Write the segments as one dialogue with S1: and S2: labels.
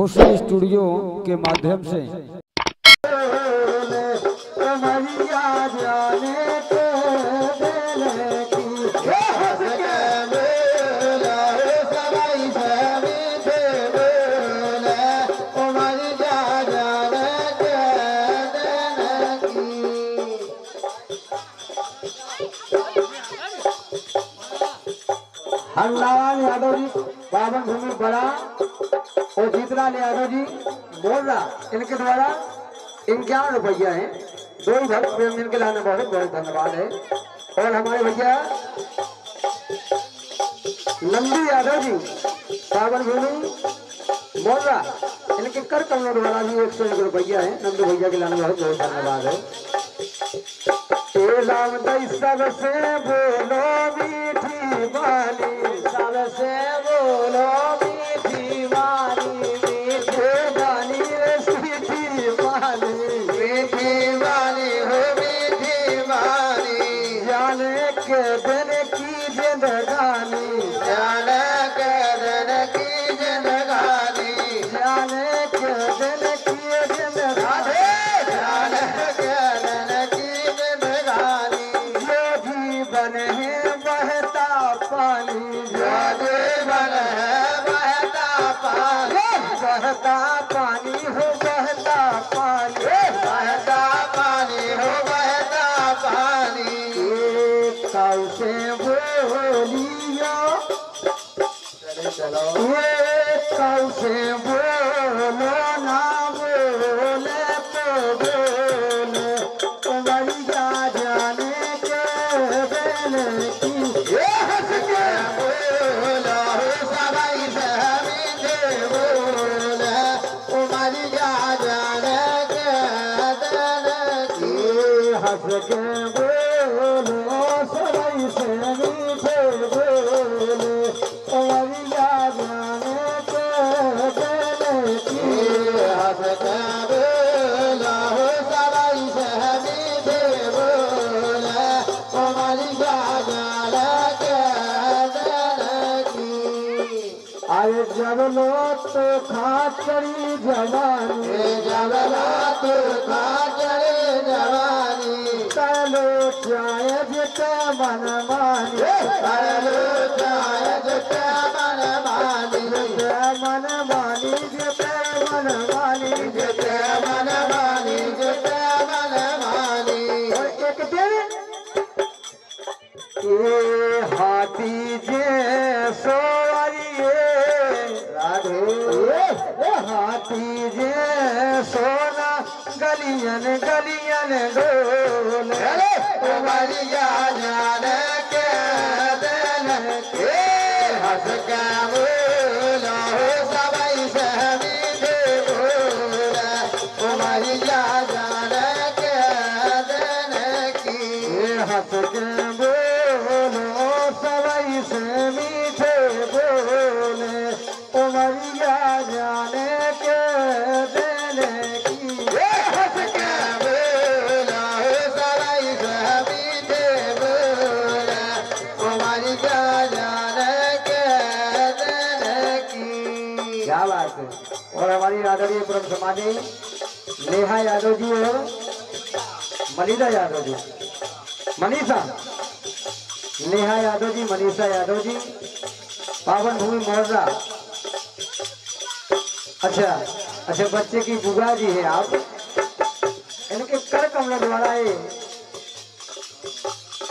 S1: खुशी स्टूडियो के माध्यम से।
S2: हरलाल यादव जी पावन भूमि बड़ा। और जीतलाल यादव जी। बोल रहा, इनके द्वारा इक्यावन रुपया है। दो ही भक्त प्रेम इनके लाने बहुत बहुत धन्यवाद है। और हमारे भैया नंदी यादव जी बावन भूमि। बोल रहा, इनके कर कमलों द्वारा भी एक सौ एक रुपया है। नंदू भैया के लाने बहुत बहुत धन्यवाद है। सबसे बोलो मीठी वाली सबसे बोलो है बहता पानी जो जीवन है बहता पानी बहता पानी हो बहता पानी बहता पानी हो बहता पानी कल से बोलियो से बोलो ना बोले तो तो खाचरी जवानी जब लो तो खाचरी जवानी। चलो चाय जिते मन मानी। चलो चाय जिते मन मानी। जिते मन मानी जिते मन मानी। जिते मन मानी जिते मन मानी। और एक दिन ये हाथी जे सोवरिए राधे। ये हाथी जे सोना गलियन गलियन डोल उमरिया जान के दिन के हंस के आदरणीय परम समाधि नेहा यादव जी और मनीषा यादव जी। मनीषा नेहा यादव जी मनीषा यादव जी। पावन भूमि मोहर्रा अच्छा अच्छा बच्चे की बुआ जी है आप। इनके कर कमलों द्वारा ये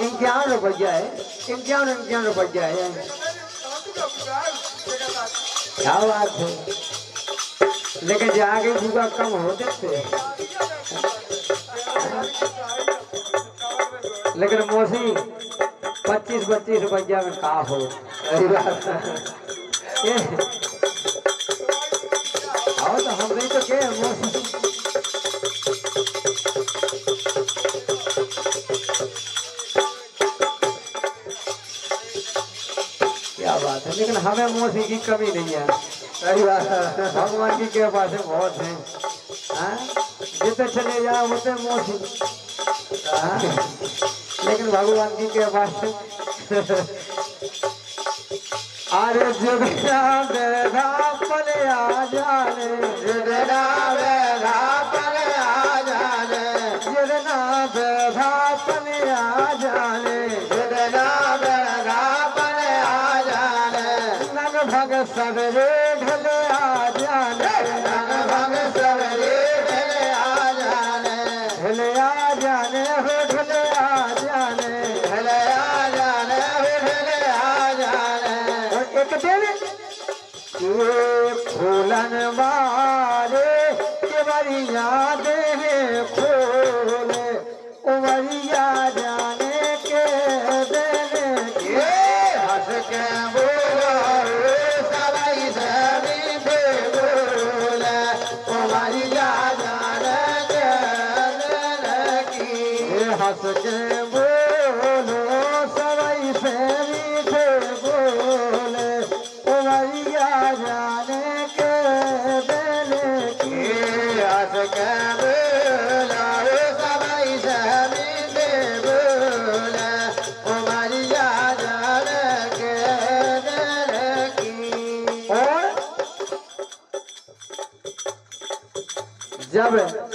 S2: इक्यावन रुपया है। इक्यावन इक्यावन रुपया है। क्या बात है। लेकिन जाके बुआ कम होते थे लेकिन मौसी पच्चीस पच्चीस रुपया में का हो। है। तो हम नहीं तो के मौसी? क्या बात है, लेकिन हमें मौसी की कमी नहीं है। सही बात है। भगवान की कृपा से बहुत है। हाँ? जितने चले जाओ, उतने मौसी हाँ? लेकिन भगवान की कृपा से। अरे जुगना बेरा पले आ जाने।
S3: जितना
S2: नग भग सबरे ढल आ जाने
S3: धन सबरे ढल आ जाने
S2: ढल आ जाने हो, ढल आ जाने
S3: ढल आ जाने ढल आ जाने
S2: एक दिन ये फूलन वाले के बड़ी यादें
S3: हंस के बोलो
S2: सवई से मीठे बोले जाने के देने की।
S3: हंस के की
S2: और जब